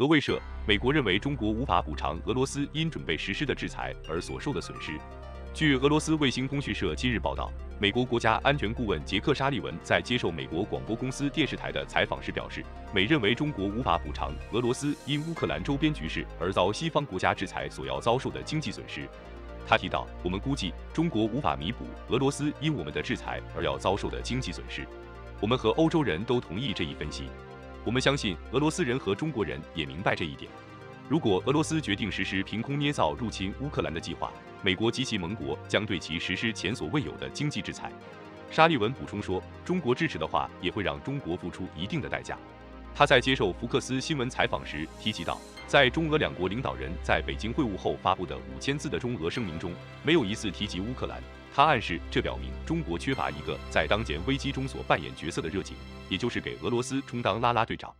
俄卫社，美国认为中国无法补偿俄罗斯因准备实施的制裁而所受的损失。据俄罗斯卫星通讯社今日报道，美国国家安全顾问杰克沙利文在接受美国广播公司电视台的采访时表示，美认为中国无法补偿俄罗斯因乌克兰周边局势而遭西方国家制裁所要遭受的经济损失。他提到，我们估计中国无法弥补俄罗斯因我们的制裁而要遭受的经济损失。我们和欧洲人都同意这一分析。我们相信俄罗斯人和中国人也明白这一点。如果俄罗斯决定实施凭空捏造入侵乌克兰的计划，美国及其盟国将对其实施前所未有的经济制裁。沙利文补充说，中国支持的话也会让中国付出一定的代价。他在接受福克斯新闻采访时提及到，在中俄两国领导人在北京会晤后发布的五千字的中俄声明中，没有一次提及乌克兰。他暗示，这表明中国缺乏一个在当前危机中所扮演角色的热情，也就是给俄罗斯充当拉拉队长。